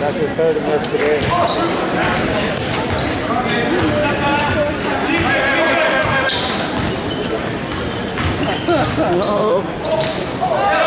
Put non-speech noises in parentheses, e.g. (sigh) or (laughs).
That's your third miss today. (laughs) Oh.